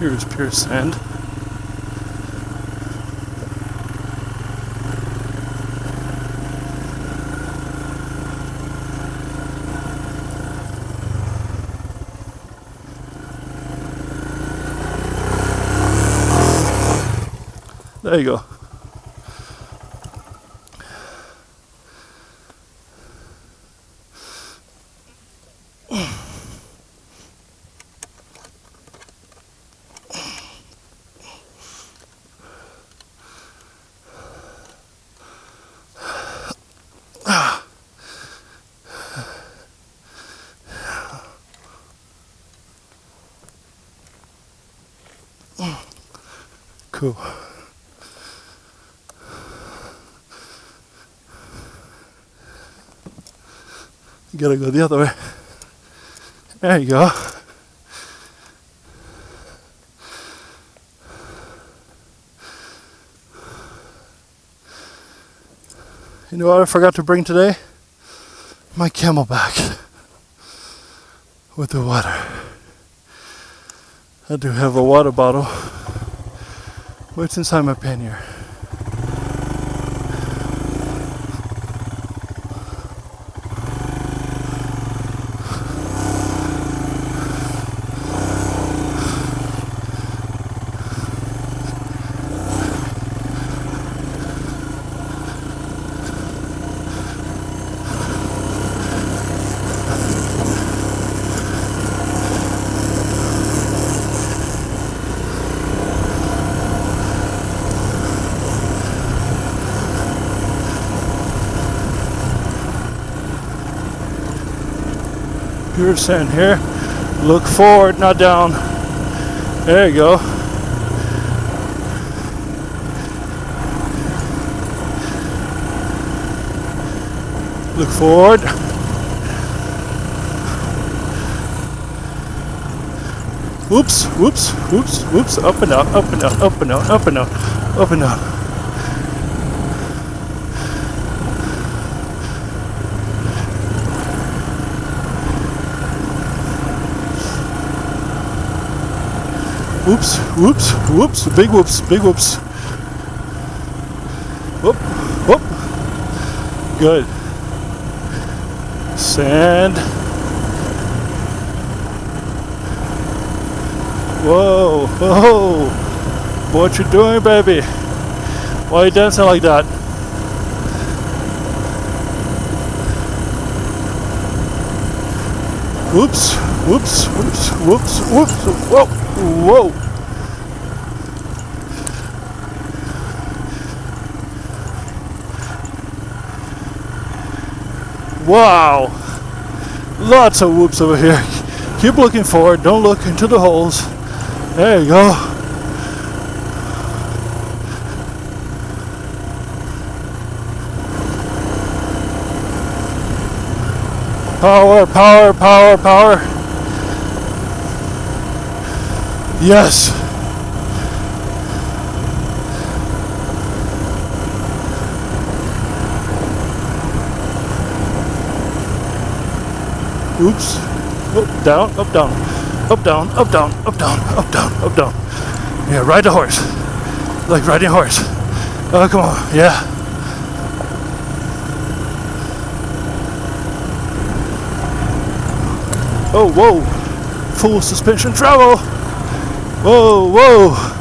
Here's pure sand. There you go. Cool. You gotta go the other way. There you go. You know what I forgot to bring today? My CamelBak with the water. I do have a water bottle. What's inside my pannier? Pure sand here. Look forward, not down. There you go. Look forward. Whoops, whoops, whoops, whoops, up and out, up and out, up and out, up and out, up and out. Whoops, whoops, whoops, big whoops, big whoops. Whoop, whoop. Good. Sand. Whoa, whoa. What you doing, baby? Why you dancing like that? Whoops, whoops, whoops, whoops, whoops, whoa, whoa. Wow, lots of whoops over here. Keep looking forward, don't look into the holes. There you go. Power, power, power, power. Yes. Oops. Up, down, up, down. Up, down, up, down, up, down, up, down, up, down. Yeah, ride the horse. Like riding a horse. Oh, come on. Yeah. Oh, whoa. Full suspension travel. Whoa, whoa.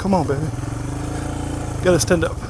Come on, baby. Gotta stand up.